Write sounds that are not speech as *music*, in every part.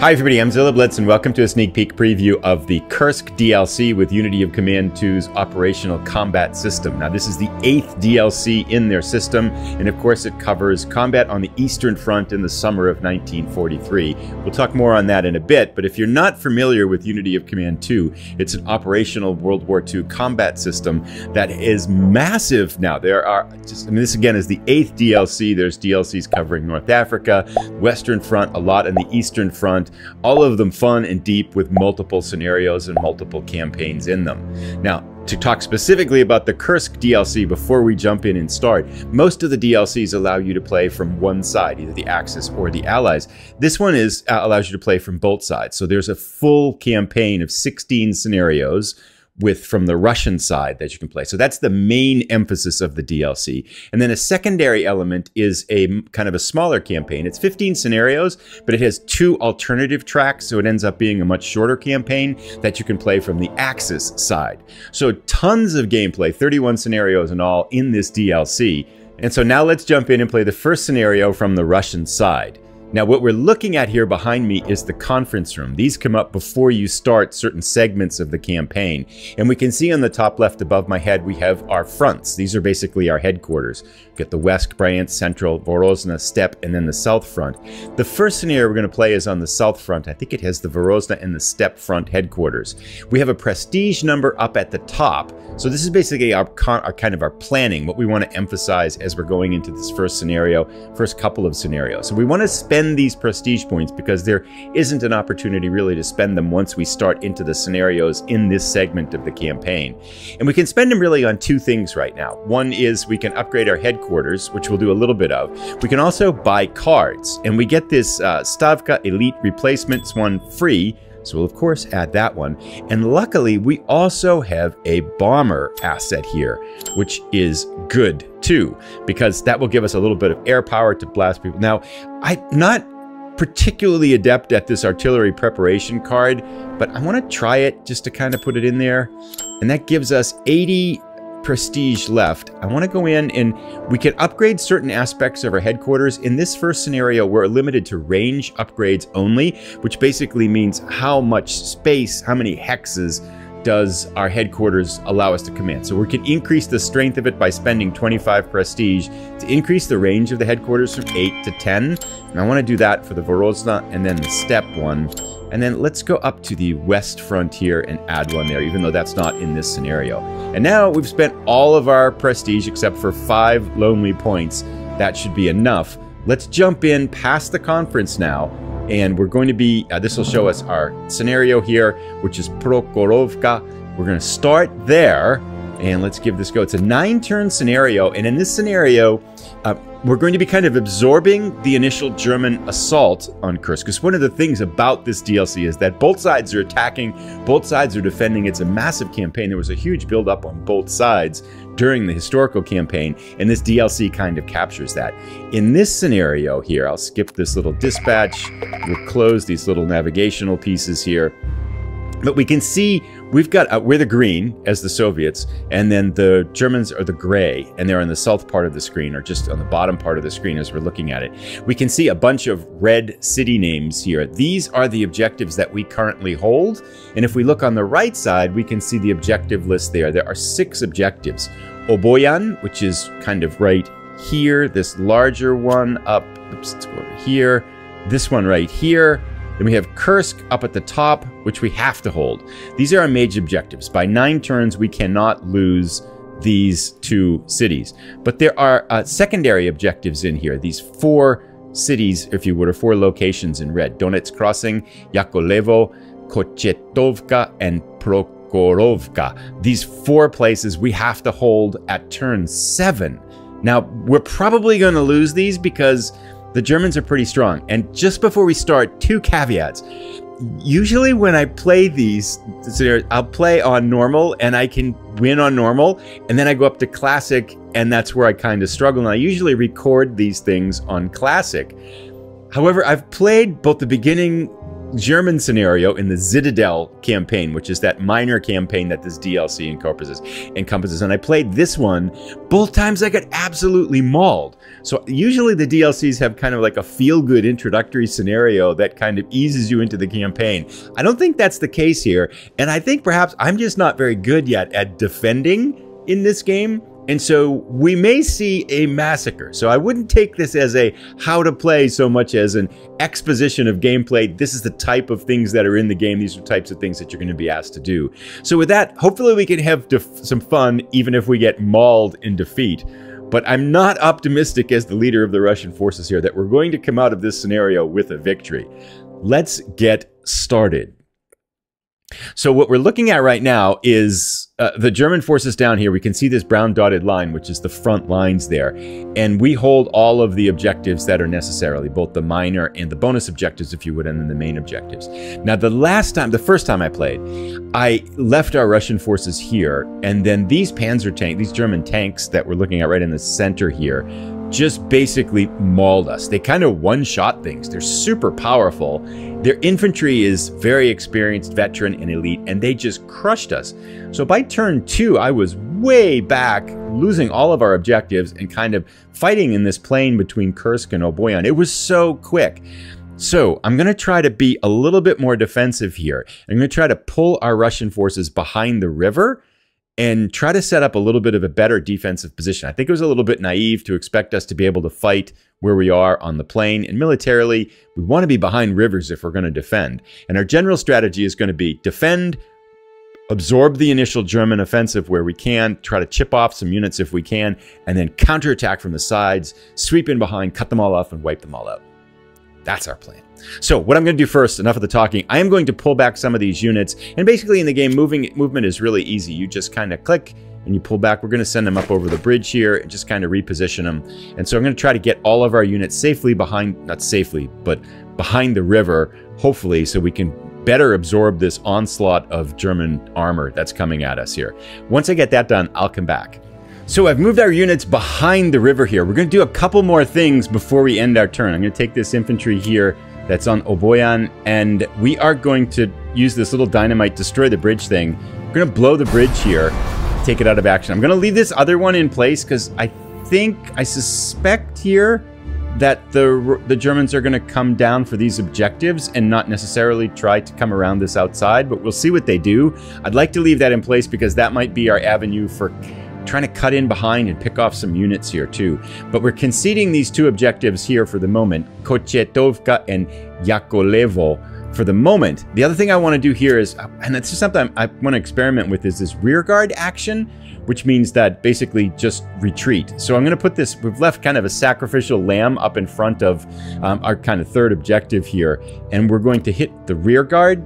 Hi everybody, I'm Zilla Blitz and welcome to a sneak peek preview of the Kursk DLC with Unity of Command 2's operational combat system. Now this is the eighth DLC in their system and of course it covers combat on the Eastern Front in the summer of 1943. We'll talk more on that in a bit, but if you're not familiar with Unity of Command 2, it's an operational World War II combat system that is massive now. There are, just, I mean this again is the eighth DLC. There's DLCs covering North Africa, Western Front, a lot in the Eastern Front, all of them fun and deep with multiple scenarios and multiple campaigns in them. Now, to talk specifically about the Kursk DLC before we jump in and start, most of the DLCs allow you to play from one side, either the Axis or the Allies. This one is uh, allows you to play from both sides. So there's a full campaign of 16 scenarios with from the Russian side that you can play. So that's the main emphasis of the DLC. And then a secondary element is a kind of a smaller campaign. It's 15 scenarios, but it has two alternative tracks, so it ends up being a much shorter campaign that you can play from the Axis side. So tons of gameplay, 31 scenarios in all in this DLC. And so now let's jump in and play the first scenario from the Russian side. Now what we're looking at here behind me is the conference room. These come up before you start certain segments of the campaign. And we can see on the top left above my head, we have our fronts. These are basically our headquarters. We get the West, Bryansk, Central, Vorozna, Steppe, and then the South Front. The first scenario we're going to play is on the South Front. I think it has the Vorozna and the Steppe Front headquarters. We have a prestige number up at the top. So this is basically our, our kind of our planning, what we want to emphasize as we're going into this first scenario, first couple of scenarios. So we want to spend spend these prestige points because there isn't an opportunity really to spend them once we start into the scenarios in this segment of the campaign. And we can spend them really on two things right now. One is we can upgrade our headquarters, which we'll do a little bit of. We can also buy cards, and we get this uh, Stavka Elite Replacements one free, so we'll of course add that one. And luckily, we also have a bomber asset here, which is good too, because that will give us a little bit of air power to blast people. Now, I'm not particularly adept at this artillery preparation card, but I want to try it just to kind of put it in there. And that gives us 80 prestige left. I want to go in and we can upgrade certain aspects of our headquarters. In this first scenario, we're limited to range upgrades only, which basically means how much space, how many hexes does our headquarters allow us to command. So we can increase the strength of it by spending 25 prestige to increase the range of the headquarters from 8 to 10. And I want to do that for the Vorozna and then the Steppe one. And then let's go up to the west frontier and add one there, even though that's not in this scenario. And now we've spent all of our prestige except for five lonely points. That should be enough. Let's jump in past the conference now. And we're going to be, uh, this will show us our scenario here, which is Prokhorovka. We're going to start there. And let's give this go. It's a nine turn scenario. And in this scenario, uh, we're going to be kind of absorbing the initial German assault on Kursk. Because one of the things about this DLC is that both sides are attacking, both sides are defending. It's a massive campaign. There was a huge buildup on both sides during the historical campaign, and this DLC kind of captures that. In this scenario here, I'll skip this little dispatch. We'll close these little navigational pieces here. But we can see we've got, uh, we're the green as the Soviets, and then the Germans are the gray, and they're on the south part of the screen, or just on the bottom part of the screen as we're looking at it. We can see a bunch of red city names here. These are the objectives that we currently hold. And if we look on the right side, we can see the objective list there. There are six objectives. Oboyan, which is kind of right here, this larger one up, oops, let's go over here, this one right here, then we have Kursk up at the top, which we have to hold. These are our major objectives. By nine turns, we cannot lose these two cities. But there are uh, secondary objectives in here. These four cities, if you would, or four locations in red. Donetsk Crossing, Yakolevo, Kochetovka, and Prokhorovka. These four places we have to hold at turn seven. Now, we're probably going to lose these because the Germans are pretty strong. And just before we start, two caveats. Usually when I play these, I'll play on normal and I can win on normal. And then I go up to classic and that's where I kind of struggle. And I usually record these things on classic. However, I've played both the beginning German scenario in the Citadel campaign, which is that minor campaign that this DLC encompasses. encompasses. And I played this one. Both times I got absolutely mauled. So usually the DLCs have kind of like a feel-good introductory scenario that kind of eases you into the campaign. I don't think that's the case here. And I think perhaps I'm just not very good yet at defending in this game. And so we may see a massacre. So I wouldn't take this as a how to play so much as an exposition of gameplay. This is the type of things that are in the game. These are types of things that you're going to be asked to do. So with that, hopefully we can have some fun even if we get mauled in defeat. But I'm not optimistic as the leader of the Russian forces here that we're going to come out of this scenario with a victory. Let's get started. So what we're looking at right now is uh, the German forces down here. We can see this brown dotted line, which is the front lines there. And we hold all of the objectives that are necessarily, both the minor and the bonus objectives, if you would, and then the main objectives. Now, the last time, the first time I played, I left our Russian forces here. And then these Panzer tank, these German tanks that we're looking at right in the center here, just basically mauled us. They kind of one-shot things. They're super powerful. Their infantry is very experienced, veteran, and elite, and they just crushed us. So by turn two, I was way back, losing all of our objectives and kind of fighting in this plane between Kursk and Oboyan. It was so quick. So I'm going to try to be a little bit more defensive here. I'm going to try to pull our Russian forces behind the river and try to set up a little bit of a better defensive position. I think it was a little bit naive to expect us to be able to fight where we are on the plain. And militarily, we want to be behind rivers if we're going to defend. And our general strategy is going to be defend, absorb the initial German offensive where we can, try to chip off some units if we can, and then counterattack from the sides, sweep in behind, cut them all off, and wipe them all out. That's our plan. So what I'm going to do first, enough of the talking, I am going to pull back some of these units. And basically in the game, moving movement is really easy. You just kind of click and you pull back. We're going to send them up over the bridge here and just kind of reposition them. And so I'm going to try to get all of our units safely behind, not safely, but behind the river, hopefully, so we can better absorb this onslaught of German armor that's coming at us here. Once I get that done, I'll come back. So I've moved our units behind the river here. We're going to do a couple more things before we end our turn. I'm going to take this infantry here that's on Oboyan, and we are going to use this little dynamite, destroy the bridge thing. We're going to blow the bridge here, take it out of action. I'm going to leave this other one in place because I think, I suspect here that the the Germans are going to come down for these objectives and not necessarily try to come around this outside, but we'll see what they do. I'd like to leave that in place because that might be our avenue for trying to cut in behind and pick off some units here too. But we're conceding these two objectives here for the moment, Kochetovka and Yakolevo for the moment. The other thing I want to do here is, and that's just something I want to experiment with, is this rearguard action, which means that basically just retreat. So I'm going to put this, we've left kind of a sacrificial lamb up in front of um, our kind of third objective here, and we're going to hit the rearguard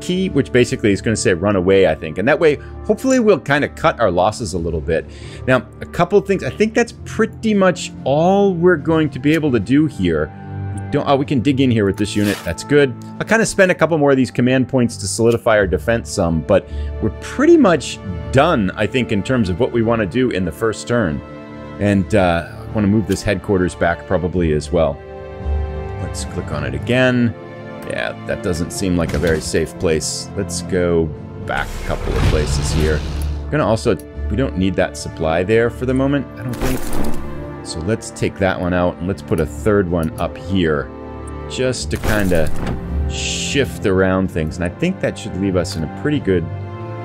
key, which basically is going to say run away, I think. And that way, hopefully we'll kind of cut our losses a little bit. Now, a couple of things. I think that's pretty much all we're going to be able to do here. We don't, oh, we can dig in here with this unit. That's good. I'll kind of spend a couple more of these command points to solidify our defense some, but we're pretty much done, I think, in terms of what we want to do in the first turn. And uh, I want to move this headquarters back probably as well. Let's click on it again. Yeah, that doesn't seem like a very safe place. Let's go back a couple of places here. We're gonna also, we don't need that supply there for the moment, I don't think. So let's take that one out and let's put a third one up here just to kind of shift around things. And I think that should leave us in a pretty good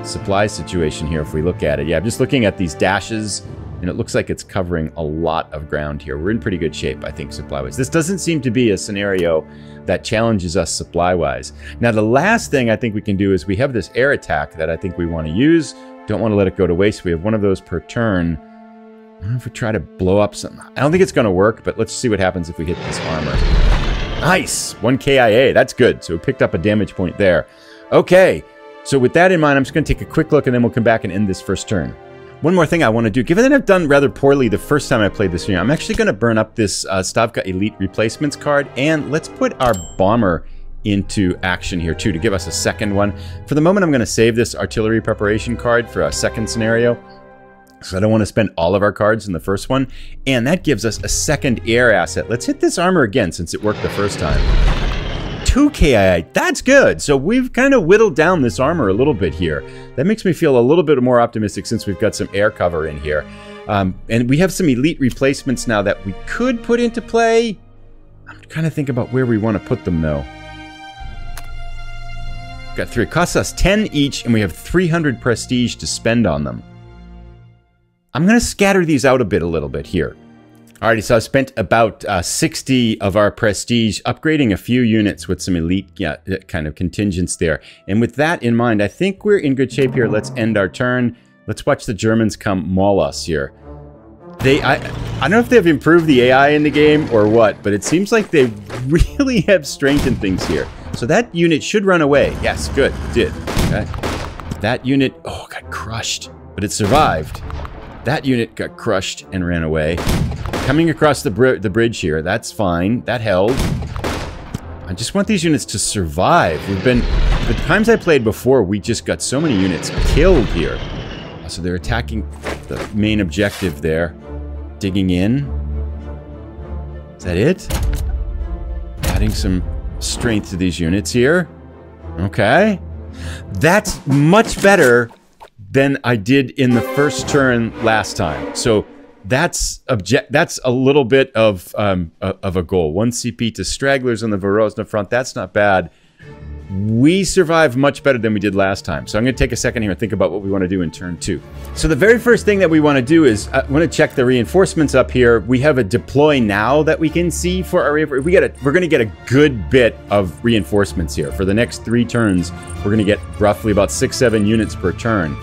supply situation here if we look at it. Yeah, I'm just looking at these dashes and it looks like it's covering a lot of ground here. We're in pretty good shape, I think, supply-wise. This doesn't seem to be a scenario that challenges us supply-wise. Now, the last thing I think we can do is we have this air attack that I think we want to use. Don't want to let it go to waste. We have one of those per turn. I don't know if we try to blow up some. I don't think it's going to work, but let's see what happens if we hit this armor. Nice! One KIA. That's good. So we picked up a damage point there. Okay. So with that in mind, I'm just going to take a quick look and then we'll come back and end this first turn. One more thing I want to do, given that I've done rather poorly the first time I played this game, I'm actually going to burn up this uh, Stavka Elite Replacements card, and let's put our Bomber into action here too to give us a second one. For the moment, I'm going to save this Artillery Preparation card for a second scenario. So I don't want to spend all of our cards in the first one. And that gives us a second air asset. Let's hit this armor again since it worked the first time. Two KIA. That's good. So we've kind of whittled down this armor a little bit here. That makes me feel a little bit more optimistic since we've got some air cover in here. Um, and we have some elite replacements now that we could put into play. I'm trying to think about where we want to put them though. Got three. It costs us 10 each, and we have 300 prestige to spend on them. I'm going to scatter these out a bit, a little bit here. Alrighty, so I've spent about uh, 60 of our prestige upgrading a few units with some elite yeah, uh, kind of contingents there. And with that in mind, I think we're in good shape here. Let's end our turn. Let's watch the Germans come maul us here. They, I, I don't know if they've improved the AI in the game or what, but it seems like they *laughs* really have strengthened things here. So that unit should run away. Yes, good, did. Okay. That unit, oh, got crushed, but it survived. That unit got crushed and ran away. Coming across the, br the bridge here, that's fine. That held. I just want these units to survive. We've been, the times I played before, we just got so many units killed here. Uh, so they're attacking the main objective there. Digging in. Is that it? Adding some strength to these units here. Okay. That's much better than I did in the first turn last time. So that's object. That's a little bit of um, of a goal. One CP to stragglers on the Verozna front. That's not bad we survive much better than we did last time. So I'm going to take a second here and think about what we want to do in turn two. So the very first thing that we want to do is I want to check the reinforcements up here. We have a deploy now that we can see for our we get a we're going to get a good bit of reinforcements here for the next three turns. We're going to get roughly about six seven units per turn.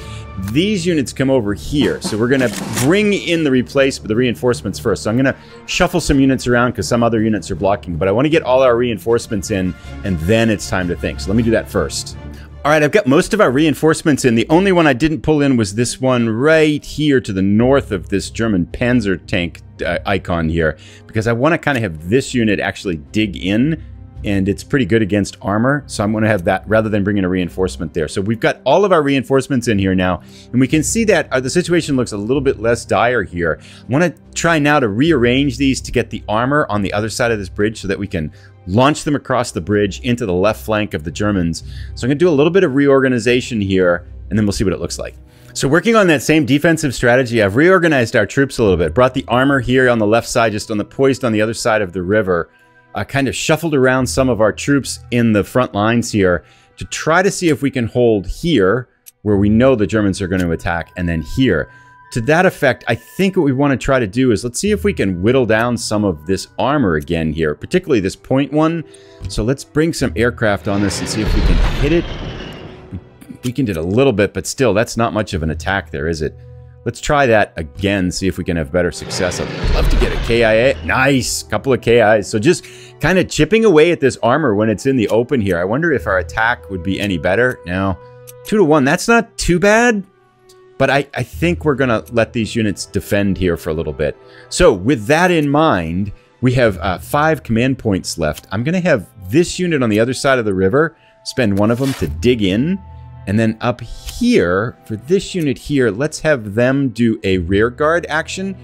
These units come over here. So we're going to bring in the replacement, the reinforcements first. So I'm going to shuffle some units around because some other units are blocking. But I want to get all our reinforcements in, and then it's time to think. So let me do that first. All right, I've got most of our reinforcements in. The only one I didn't pull in was this one right here to the north of this German Panzer tank uh, icon here, because I want to kind of have this unit actually dig in and it's pretty good against armor. So I'm going to have that rather than bringing a reinforcement there. So we've got all of our reinforcements in here now, and we can see that uh, the situation looks a little bit less dire here. I want to try now to rearrange these to get the armor on the other side of this bridge so that we can launch them across the bridge into the left flank of the Germans. So I'm going to do a little bit of reorganization here, and then we'll see what it looks like. So working on that same defensive strategy, I've reorganized our troops a little bit. Brought the armor here on the left side, just on the poised on the other side of the river uh, kind of shuffled around some of our troops in the front lines here to try to see if we can hold here, where we know the Germans are going to attack, and then here. To that effect, I think what we want to try to do is let's see if we can whittle down some of this armor again here, particularly this point one. So let's bring some aircraft on this and see if we can hit it. We weakened it a little bit, but still, that's not much of an attack there, is it? Let's try that again, see if we can have better success. I'd love to get a KIA. Nice, couple of KIs. So just kind of chipping away at this armor when it's in the open here. I wonder if our attack would be any better. Now, two to one, that's not too bad. But I, I think we're going to let these units defend here for a little bit. So with that in mind, we have uh, five command points left. I'm going to have this unit on the other side of the river spend one of them to dig in and then up here, for this unit here, let's have them do a rear guard action.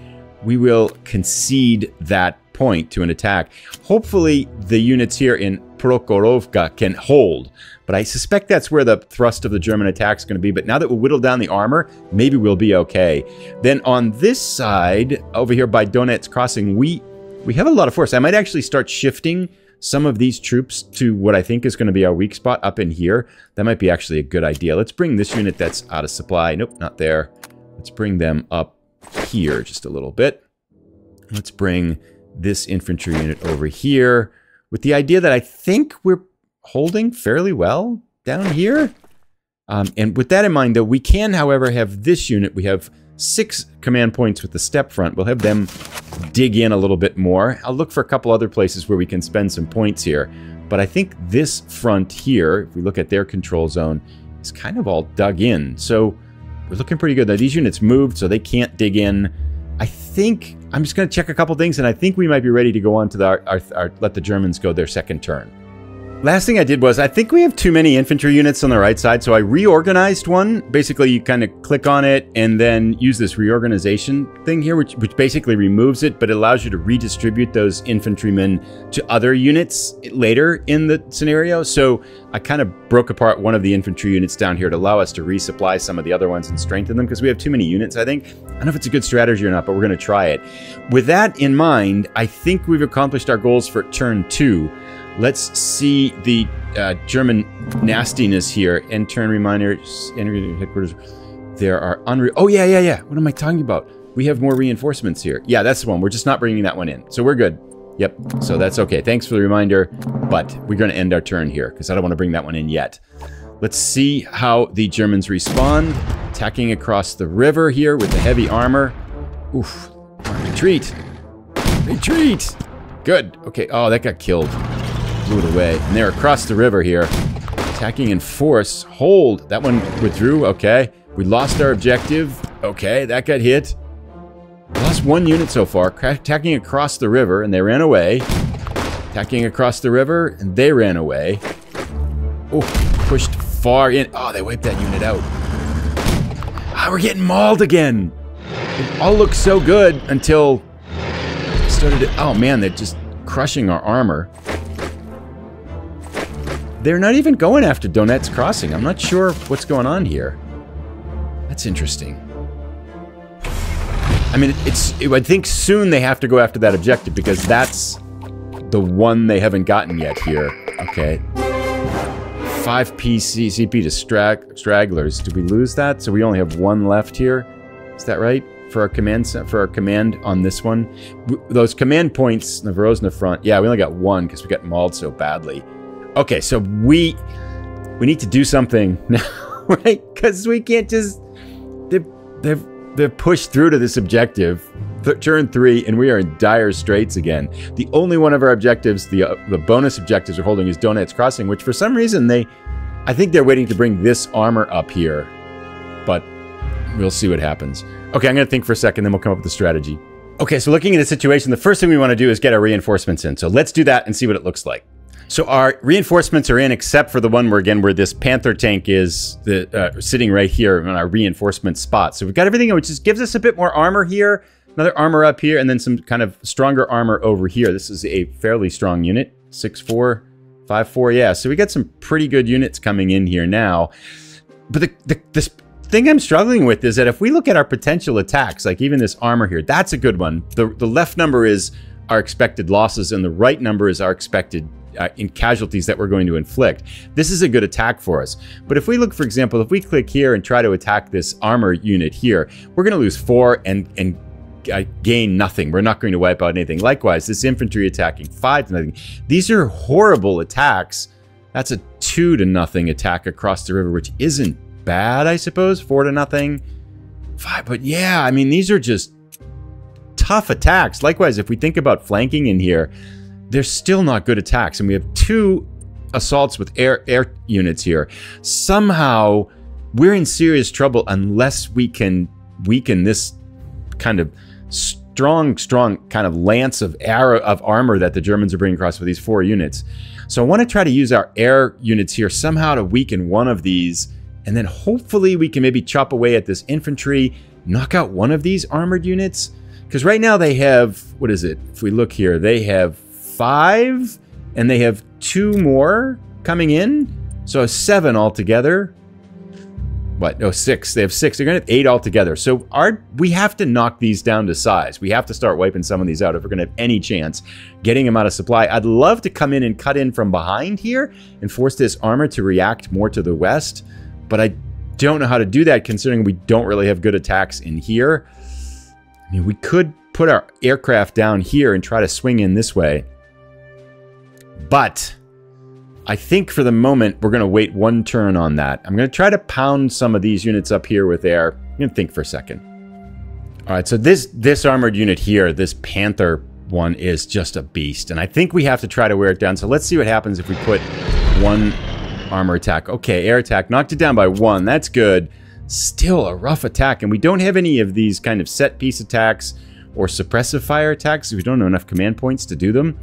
We will concede that point to an attack. Hopefully, the units here in Prokhorovka can hold, but I suspect that's where the thrust of the German attack is going to be. But now that we whittle down the armor, maybe we'll be okay. Then on this side, over here by Donetsk Crossing, we we have a lot of force. I might actually start shifting some of these troops to what I think is going to be our weak spot up in here. That might be actually a good idea. Let's bring this unit that's out of supply. Nope, not there. Let's bring them up here just a little bit. Let's bring this infantry unit over here with the idea that I think we're holding fairly well down here. Um, and with that in mind, though, we can, however, have this unit. We have six command points with the step front. We'll have them dig in a little bit more. I'll look for a couple other places where we can spend some points here. But I think this front here, if we look at their control zone, is kind of all dug in. So we're looking pretty good. Now these units moved, so they can't dig in. I think I'm just going to check a couple things, and I think we might be ready to go on to the, our, our, our, let the Germans go their second turn. Last thing I did was, I think we have too many infantry units on the right side, so I reorganized one. Basically, you kind of click on it and then use this reorganization thing here, which, which basically removes it, but it allows you to redistribute those infantrymen to other units later in the scenario. So I kind of broke apart one of the infantry units down here to allow us to resupply some of the other ones and strengthen them, because we have too many units, I think. I don't know if it's a good strategy or not, but we're going to try it. With that in mind, I think we've accomplished our goals for turn two. Let's see the uh, German nastiness here. Intern reminders, headquarters. There are unre- Oh, yeah, yeah, yeah. What am I talking about? We have more reinforcements here. Yeah, that's the one. We're just not bringing that one in. So we're good. Yep. So that's okay. Thanks for the reminder. But we're going to end our turn here because I don't want to bring that one in yet. Let's see how the Germans respond. Attacking across the river here with the heavy armor. Oof. Retreat. Retreat. Good. Okay. Oh, that got killed blew it away. And they're across the river here. Attacking in force. Hold. That one withdrew. Okay. We lost our objective. Okay, that got hit. Lost one unit so far. Attacking across the river, and they ran away. Attacking across the river, and they ran away. Oh, pushed far in. Oh, they wiped that unit out. Ah, we're getting mauled again. It all looked so good until started to, oh man, they're just crushing our armor. They're not even going after Donetsk Crossing. I'm not sure what's going on here. That's interesting. I mean, it's. It, I think soon they have to go after that objective because that's the one they haven't gotten yet here. Okay. 5 PCCP to strag stragglers. Did we lose that? So we only have one left here. Is that right? For our command for our command on this one, those command points, the Verozna front. Yeah, we only got one because we got mauled so badly. Okay, so we we need to do something *laughs* now, right? Because we can't just they've they've they've pushed through to this objective, th turn three, and we are in dire straits again. The only one of our objectives, the uh, the bonus objectives we're holding, is Donetsk Crossing, which for some reason they, I think they're waiting to bring this armor up here, but we'll see what happens. Okay, I'm gonna think for a second, then we'll come up with a strategy. Okay, so looking at the situation, the first thing we want to do is get our reinforcements in. So let's do that and see what it looks like. So our reinforcements are in, except for the one where again where this Panther tank is the uh, sitting right here on our reinforcement spot. So we've got everything, which just gives us a bit more armor here, another armor up here, and then some kind of stronger armor over here. This is a fairly strong unit, six four, five four. Yeah, so we got some pretty good units coming in here now. But the, the this thing I'm struggling with is that if we look at our potential attacks, like even this armor here, that's a good one. The the left number is our expected losses, and the right number is our expected uh, in casualties that we're going to inflict. This is a good attack for us. But if we look, for example, if we click here and try to attack this armor unit here, we're going to lose four and, and uh, gain nothing. We're not going to wipe out anything. Likewise, this infantry attacking five to nothing. These are horrible attacks. That's a two to nothing attack across the river, which isn't bad, I suppose. Four to nothing. Five, but yeah, I mean, these are just tough attacks. Likewise, if we think about flanking in here, they're still not good attacks. And we have two assaults with air air units here. Somehow, we're in serious trouble unless we can weaken this kind of strong, strong kind of lance of arrow of armor that the Germans are bringing across with these four units. So I want to try to use our air units here somehow to weaken one of these, and then hopefully we can maybe chop away at this infantry, knock out one of these armored units. Because right now they have, what is it? If we look here, they have five, and they have two more coming in. So seven altogether. What? No, six. They have six. They're going to have eight altogether. So our we have to knock these down to size. We have to start wiping some of these out if we're going to have any chance getting them out of supply. I'd love to come in and cut in from behind here and force this armor to react more to the west, but I don't know how to do that considering we don't really have good attacks in here. I mean, we could put our aircraft down here and try to swing in this way. But I think for the moment, we're going to wait one turn on that. I'm going to try to pound some of these units up here with air. I'm going to think for a second. All right, so this, this armored unit here, this Panther one is just a beast. And I think we have to try to wear it down. So let's see what happens if we put one armor attack. Okay, air attack. Knocked it down by one. That's good. Still a rough attack. And we don't have any of these kind of set piece attacks or suppressive fire attacks. We don't have enough command points to do them.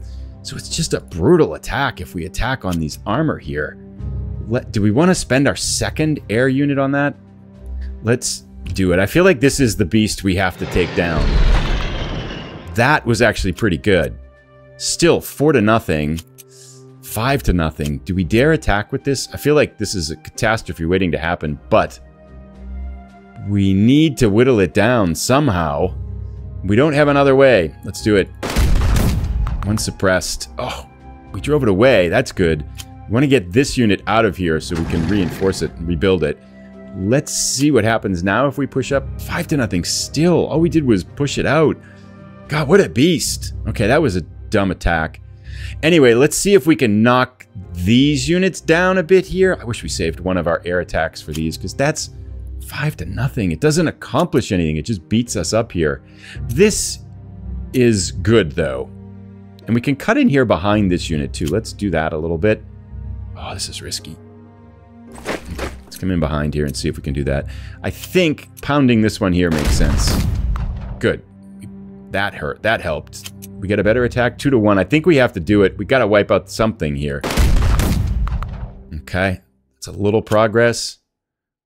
So it's just a brutal attack if we attack on these armor here. Let, do we want to spend our second air unit on that? Let's do it. I feel like this is the beast we have to take down. That was actually pretty good. Still, four to nothing. Five to nothing. Do we dare attack with this? I feel like this is a catastrophe waiting to happen, but we need to whittle it down somehow. We don't have another way. Let's do it. One suppressed. Oh, we drove it away. That's good. We want to get this unit out of here so we can reinforce it and rebuild it. Let's see what happens now if we push up. Five to nothing still. All we did was push it out. God, what a beast. Okay, that was a dumb attack. Anyway, let's see if we can knock these units down a bit here. I wish we saved one of our air attacks for these because that's five to nothing. It doesn't accomplish anything. It just beats us up here. This is good though. And we can cut in here behind this unit too. Let's do that a little bit. Oh, this is risky. Let's come in behind here and see if we can do that. I think pounding this one here makes sense. Good. That hurt. That helped. We get a better attack, two to one. I think we have to do it. We got to wipe out something here. Okay. It's a little progress.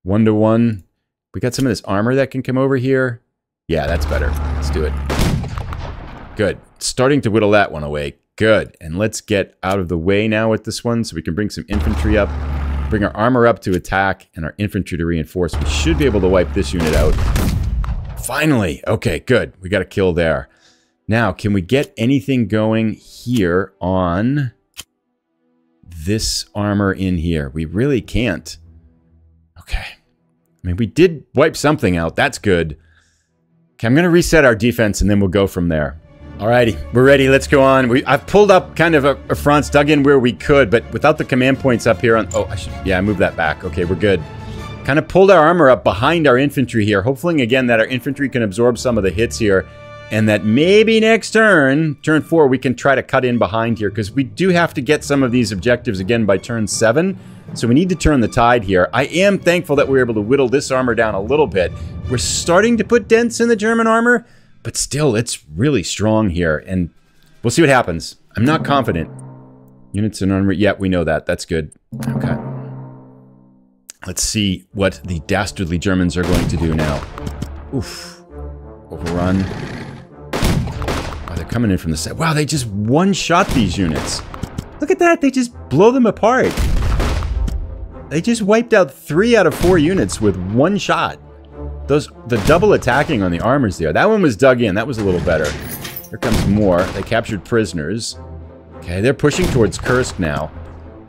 One to one. We got some of this armor that can come over here. Yeah, that's better. Let's do it. Good. Starting to whittle that one away. Good. And let's get out of the way now with this one so we can bring some infantry up. Bring our armor up to attack and our infantry to reinforce. We should be able to wipe this unit out. Finally. Okay, good. We got a kill there. Now, can we get anything going here on this armor in here? We really can't. Okay. I mean, we did wipe something out. That's good. Okay, I'm going to reset our defense and then we'll go from there. Alrighty, we're ready. Let's go on. We, I've pulled up kind of a, a France, dug in where we could, but without the command points up here on... Oh, I should... Yeah, I move that back. Okay, we're good. Kind of pulled our armor up behind our infantry here, hopefully, again that our infantry can absorb some of the hits here, and that maybe next turn, turn four, we can try to cut in behind here, because we do have to get some of these objectives again by turn seven, so we need to turn the tide here. I am thankful that we were able to whittle this armor down a little bit. We're starting to put dents in the German armor, but still, it's really strong here, and we'll see what happens. I'm not confident. Units and armor, yeah, we know that. That's good. Okay. Let's see what the dastardly Germans are going to do now. Oof. Overrun. Oh, they're coming in from the side. Wow, they just one-shot these units. Look at that, they just blow them apart. They just wiped out three out of four units with one shot. Those the double attacking on the armors there. That one was dug in. That was a little better. Here comes more. They captured prisoners. Okay, they're pushing towards Kursk now.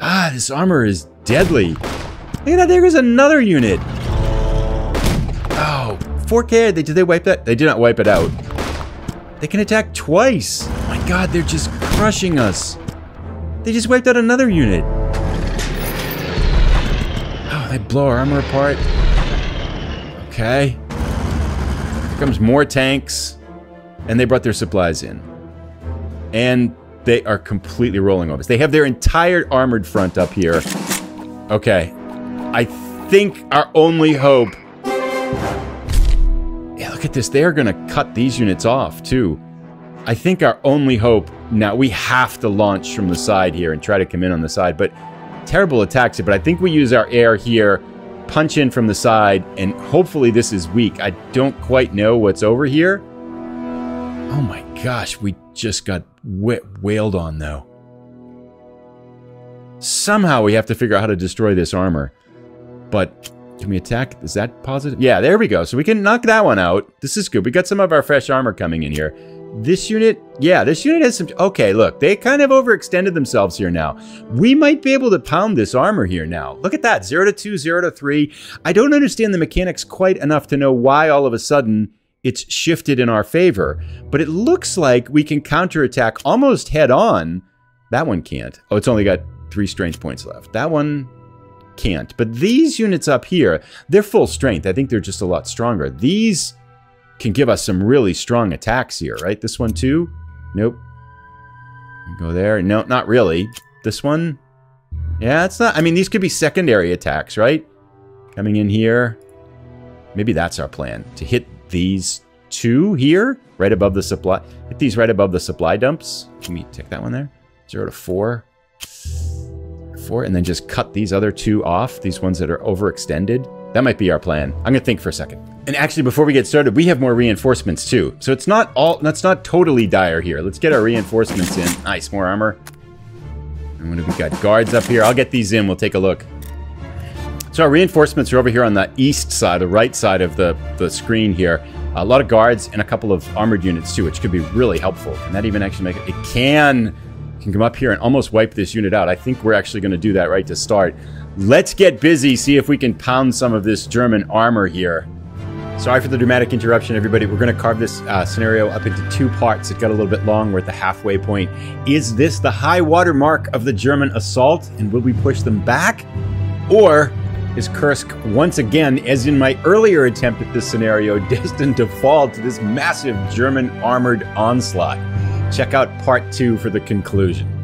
Ah, this armor is deadly. Look at that. There goes another unit. Oh, 4K. They, did they wipe that? They did not wipe it out. They can attack twice. Oh my god, they're just crushing us. They just wiped out another unit. Oh, they blow our armor apart. Okay. Here comes more tanks. And they brought their supplies in. And they are completely rolling over us. They have their entire armored front up here. Okay. I think our only hope... Yeah, look at this. They're going to cut these units off, too. I think our only hope... Now, we have to launch from the side here and try to come in on the side. But terrible attacks. But I think we use our air here punch in from the side, and hopefully this is weak. I don't quite know what's over here. Oh my gosh, we just got wailed on, though. Somehow we have to figure out how to destroy this armor. But can we attack? Is that positive? Yeah, there we go. So we can knock that one out. This is good. We got some of our fresh armor coming in here. This unit, yeah, this unit has some... Okay, look, they kind of overextended themselves here now. We might be able to pound this armor here now. Look at that, 0 to two, zero to 3. I don't understand the mechanics quite enough to know why all of a sudden it's shifted in our favor. But it looks like we can counterattack almost head on. That one can't. Oh, it's only got three strength points left. That one can't. But these units up here, they're full strength. I think they're just a lot stronger. These can give us some really strong attacks here, right? This one too? Nope. Go there. No, not really. This one? Yeah, it's not. I mean, these could be secondary attacks, right? Coming in here. Maybe that's our plan. To hit these two here, right above the supply. Hit these right above the supply dumps. Can we take that one there? Zero to four. Four, and then just cut these other two off, these ones that are overextended. That might be our plan. I'm gonna think for a second. And actually, before we get started, we have more reinforcements too. So it's not all, that's not totally dire here. Let's get our reinforcements in. Nice, more armor. And what have we got? Guards up here. I'll get these in. We'll take a look. So our reinforcements are over here on the east side, the right side of the, the screen here. A lot of guards and a couple of armored units too, which could be really helpful. And that even actually make it, it can, can come up here and almost wipe this unit out. I think we're actually to do that right to start. Let's get busy, see if we can pound some of this German armor here. Sorry for the dramatic interruption, everybody. We're going to carve this uh, scenario up into two parts. It got a little bit long. We're at the halfway point. Is this the high water mark of the German assault? And will we push them back? Or is Kursk once again, as in my earlier attempt at this scenario, *laughs* destined to fall to this massive German armored onslaught? Check out part two for the conclusion.